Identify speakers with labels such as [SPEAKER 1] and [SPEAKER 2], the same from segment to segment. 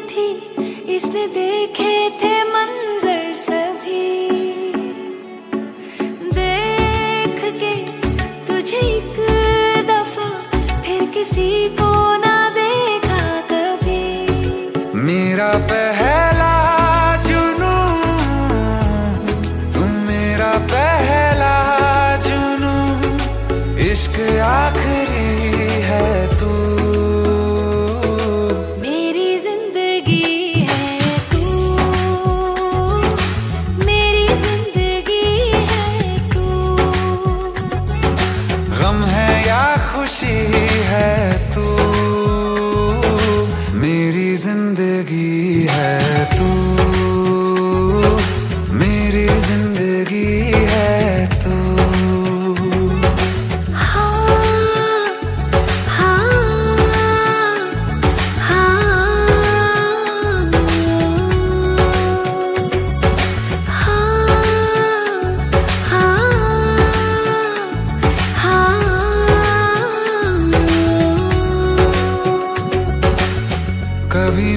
[SPEAKER 1] थी इसने देखे थे मंजर सभी। देख के तुझे एक दफ़ा फिर किसी को ना देखा कभी।
[SPEAKER 2] मेरा पहल
[SPEAKER 1] ज़िंदगी है तू मेरी ज़िंदगी है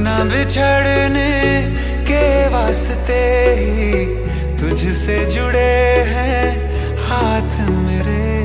[SPEAKER 2] बिना बिछड़ने के वास्ते ही तुझसे जुड़े हैं हाथ मेरे।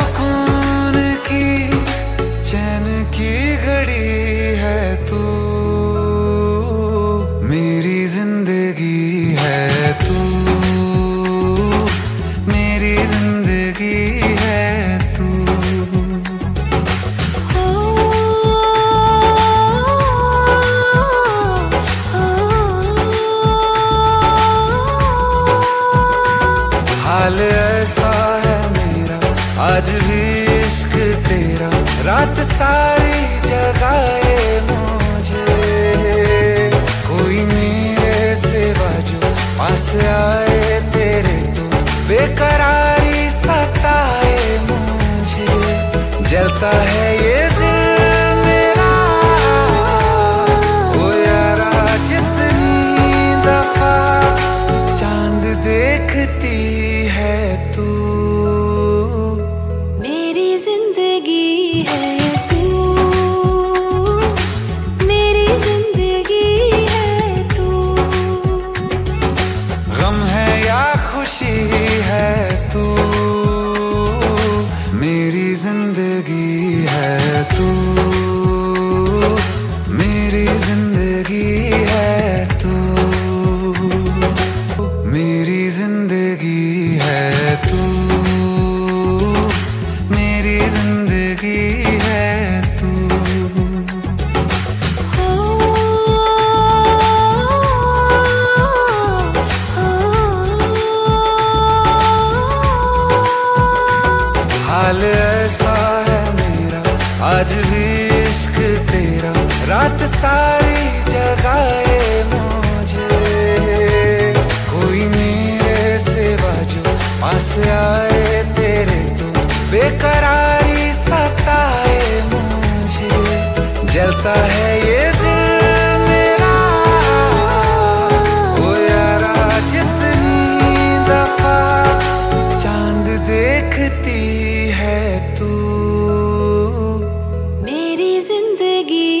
[SPEAKER 2] तू मेरी ज़िंदगी है तू। हाल मेरा, आज भी इश्क तेरा। रात सारी जगाए मुझे Passear रात सारी जगाए मुझे। कोई मेरे से बाजू पास आए तेरे तुम बेकरारी सताए मुझे। जलता है ये देखती है तू। मेरी ज़िंदगी